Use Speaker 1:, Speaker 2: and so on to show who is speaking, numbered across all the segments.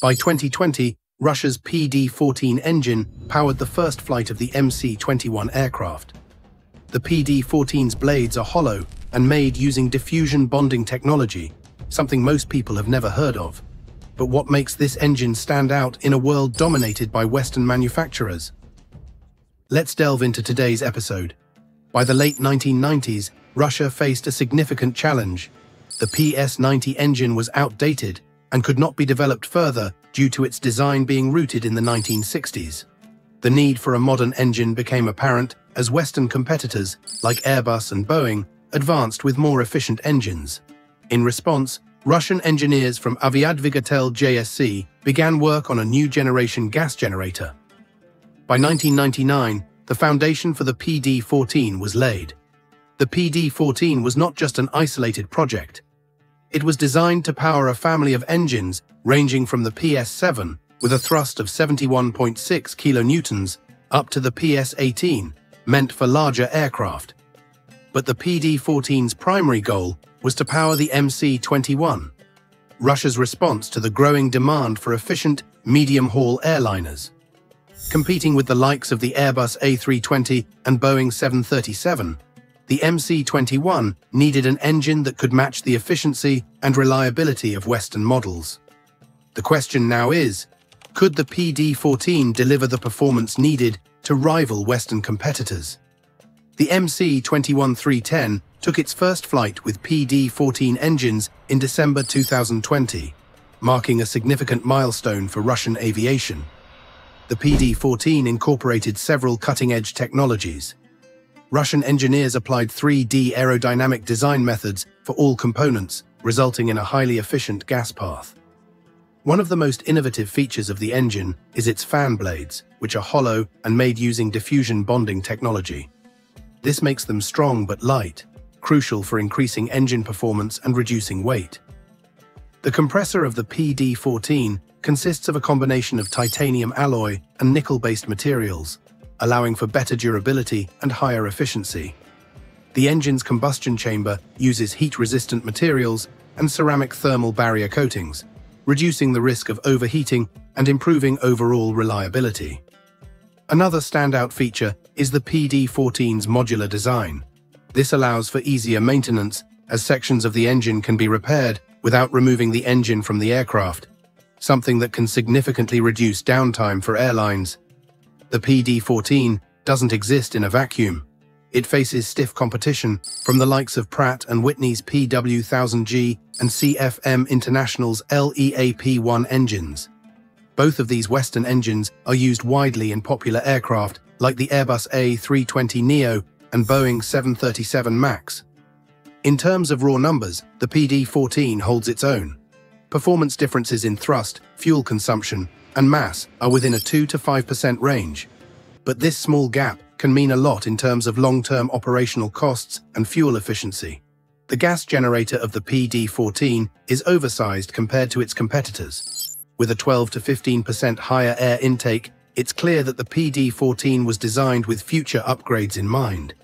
Speaker 1: By 2020, Russia's PD-14 engine powered the first flight of the MC-21 aircraft. The PD-14's blades are hollow and made using diffusion bonding technology, something most people have never heard of. But what makes this engine stand out in a world dominated by Western manufacturers? Let's delve into today's episode. By the late 1990s, Russia faced a significant challenge. The PS-90 engine was outdated and could not be developed further due to its design being rooted in the 1960s. The need for a modern engine became apparent as Western competitors, like Airbus and Boeing, advanced with more efficient engines. In response, Russian engineers from Aviadvigatel JSC began work on a new generation gas generator. By 1999, the foundation for the PD-14 was laid. The PD-14 was not just an isolated project. It was designed to power a family of engines ranging from the PS7 with a thrust of 71.6 kilonewtons up to the PS18, meant for larger aircraft. But the PD-14's primary goal was to power the MC-21, Russia's response to the growing demand for efficient, medium-haul airliners. Competing with the likes of the Airbus A320 and Boeing 737, the MC-21 needed an engine that could match the efficiency and reliability of Western models. The question now is, could the PD-14 deliver the performance needed to rival Western competitors? The MC-21310 took its first flight with PD-14 engines in December 2020, marking a significant milestone for Russian aviation. The PD-14 incorporated several cutting-edge technologies, Russian engineers applied 3D aerodynamic design methods for all components, resulting in a highly efficient gas path. One of the most innovative features of the engine is its fan blades, which are hollow and made using diffusion bonding technology. This makes them strong but light, crucial for increasing engine performance and reducing weight. The compressor of the PD-14 consists of a combination of titanium alloy and nickel-based materials, allowing for better durability and higher efficiency. The engine's combustion chamber uses heat-resistant materials and ceramic thermal barrier coatings, reducing the risk of overheating and improving overall reliability. Another standout feature is the PD-14's modular design. This allows for easier maintenance as sections of the engine can be repaired without removing the engine from the aircraft, something that can significantly reduce downtime for airlines the PD-14 doesn't exist in a vacuum. It faces stiff competition from the likes of Pratt & Whitney's PW1000G and CFM International's LEAP-1 engines. Both of these Western engines are used widely in popular aircraft like the Airbus A320neo and Boeing 737 MAX. In terms of raw numbers, the PD-14 holds its own. Performance differences in thrust, fuel consumption, and mass are within a 2 to 5% range. But this small gap can mean a lot in terms of long-term operational costs and fuel efficiency. The gas generator of the PD-14 is oversized compared to its competitors. With a 12 to 15% higher air intake, it's clear that the PD-14 was designed with future upgrades in mind.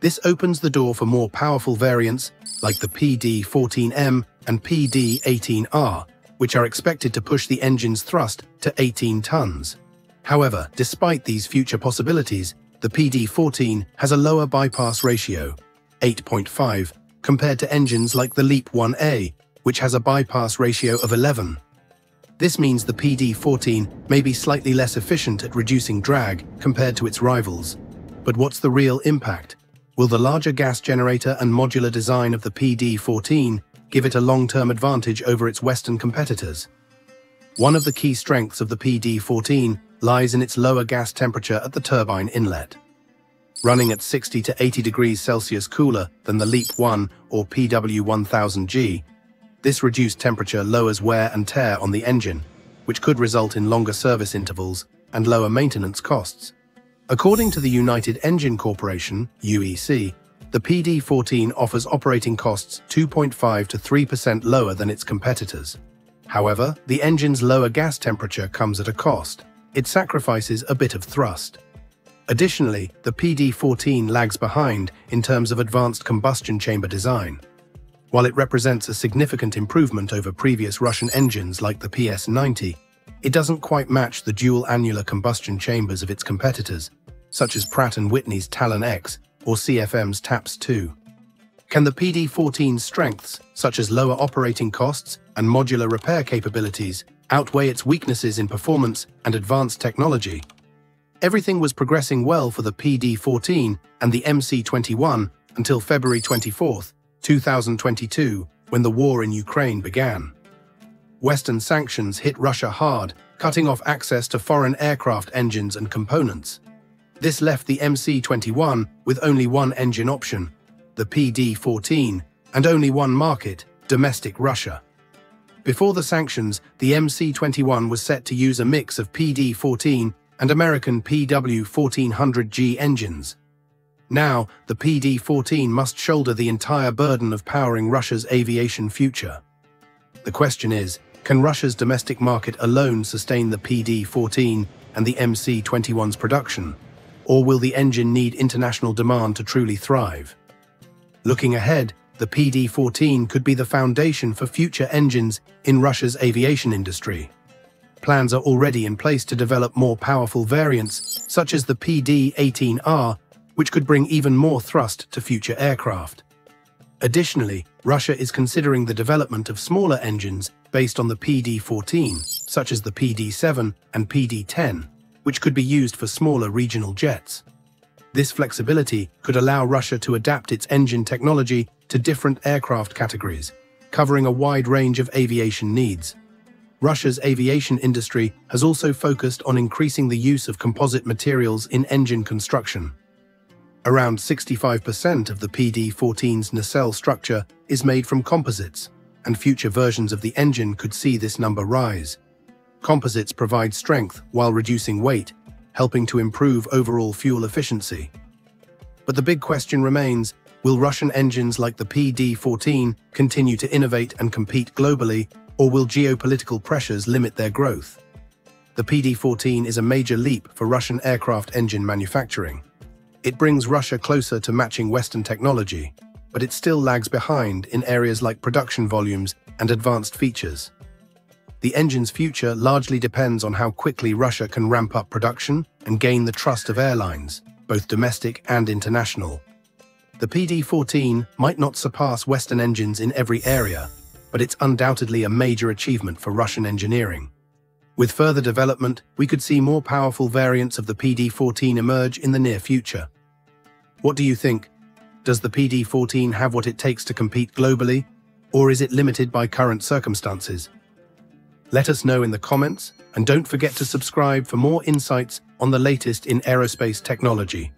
Speaker 1: This opens the door for more powerful variants like the PD-14M and PD-18R, which are expected to push the engine's thrust to 18 tons. However, despite these future possibilities, the PD-14 has a lower bypass ratio, 8.5, compared to engines like the LEAP-1A, which has a bypass ratio of 11. This means the PD-14 may be slightly less efficient at reducing drag compared to its rivals. But what's the real impact? Will the larger gas generator and modular design of the PD-14 give it a long-term advantage over its Western competitors. One of the key strengths of the PD-14 lies in its lower gas temperature at the turbine inlet. Running at 60 to 80 degrees Celsius cooler than the LEAP-1 or PW1000G, this reduced temperature lowers wear and tear on the engine, which could result in longer service intervals and lower maintenance costs. According to the United Engine Corporation, UEC, the PD-14 offers operating costs 2.5 to 3% lower than its competitors. However, the engine's lower gas temperature comes at a cost. It sacrifices a bit of thrust. Additionally, the PD-14 lags behind in terms of advanced combustion chamber design. While it represents a significant improvement over previous Russian engines like the PS-90, it doesn't quite match the dual annular combustion chambers of its competitors, such as Pratt & Whitney's Talon X or CFM's TAPS 2. Can the PD-14's strengths, such as lower operating costs and modular repair capabilities, outweigh its weaknesses in performance and advanced technology? Everything was progressing well for the PD-14 and the MC-21 until February 24, 2022, when the war in Ukraine began. Western sanctions hit Russia hard, cutting off access to foreign aircraft engines and components. This left the MC-21 with only one engine option, the PD-14, and only one market, domestic Russia. Before the sanctions, the MC-21 was set to use a mix of PD-14 and American PW-1400G engines. Now, the PD-14 must shoulder the entire burden of powering Russia's aviation future. The question is, can Russia's domestic market alone sustain the PD-14 and the MC-21's production? Or will the engine need international demand to truly thrive? Looking ahead, the PD-14 could be the foundation for future engines in Russia's aviation industry. Plans are already in place to develop more powerful variants, such as the PD-18R, which could bring even more thrust to future aircraft. Additionally, Russia is considering the development of smaller engines based on the PD-14, such as the PD-7 and PD-10, which could be used for smaller regional jets. This flexibility could allow Russia to adapt its engine technology to different aircraft categories, covering a wide range of aviation needs. Russia's aviation industry has also focused on increasing the use of composite materials in engine construction. Around 65% of the PD-14's nacelle structure is made from composites, and future versions of the engine could see this number rise. Composites provide strength while reducing weight, helping to improve overall fuel efficiency. But the big question remains, will Russian engines like the PD-14 continue to innovate and compete globally, or will geopolitical pressures limit their growth? The PD-14 is a major leap for Russian aircraft engine manufacturing. It brings Russia closer to matching Western technology, but it still lags behind in areas like production volumes and advanced features. The engine's future largely depends on how quickly Russia can ramp up production and gain the trust of airlines, both domestic and international. The PD-14 might not surpass Western engines in every area, but it's undoubtedly a major achievement for Russian engineering. With further development, we could see more powerful variants of the PD-14 emerge in the near future. What do you think? Does the PD-14 have what it takes to compete globally, or is it limited by current circumstances? Let us know in the comments, and don't forget to subscribe for more insights on the latest in aerospace technology.